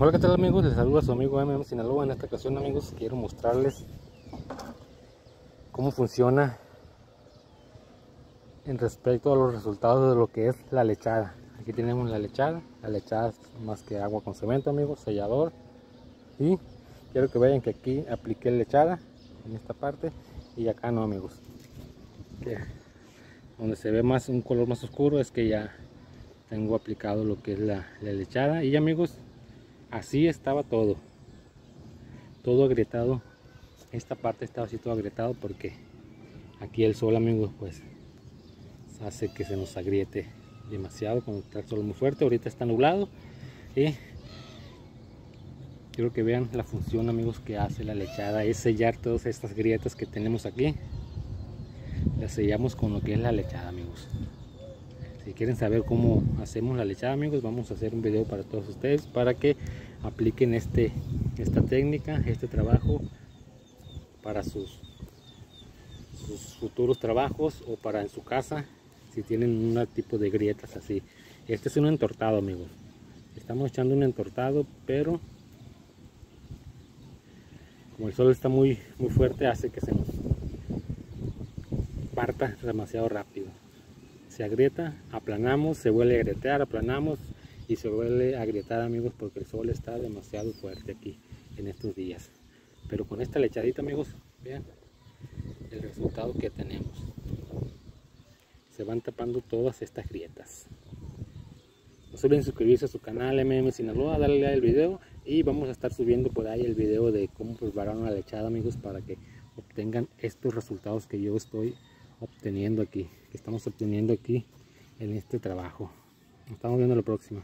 Hola qué tal amigos, les saluda su amigo MM Sinaloa. En esta ocasión amigos quiero mostrarles Cómo funciona En respecto a los resultados de lo que es la lechada. Aquí tenemos la lechada. La lechada es más que agua con cemento amigos, sellador. Y quiero que vean que aquí apliqué lechada En esta parte Y acá no amigos. Donde se ve más un color más oscuro es que ya tengo aplicado lo que es la, la lechada. Y amigos así estaba todo. Todo agrietado. Esta parte estaba así todo agrietado porque aquí el sol amigos pues hace que se nos agriete demasiado cuando está el sol muy fuerte. Ahorita está nublado y quiero que vean la función amigos que hace la lechada. Es sellar todas estas grietas que tenemos aquí. Las sellamos con lo que es la lechada amigos quieren saber cómo hacemos la lechada amigos vamos a hacer un video para todos ustedes para que apliquen este esta técnica este trabajo para sus, sus futuros trabajos o para en su casa si tienen un tipo de grietas así. Este es un entortado amigos. Estamos echando un entortado pero como el sol está muy muy fuerte hace que se nos parta demasiado rápido se agrieta, aplanamos, se vuelve a agrietar, aplanamos y se vuelve a agrietar amigos porque el sol está demasiado fuerte aquí en estos días. Pero con esta lechadita amigos, vean el resultado que tenemos. Se van tapando todas estas grietas. No se olviden suscribirse a su canal MM Sinaloa, darle like al video y vamos a estar subiendo por ahí el video de cómo preparar una lechada amigos para que obtengan estos resultados que yo estoy obteniendo aquí, que estamos obteniendo aquí en este trabajo. Nos estamos viendo la próxima.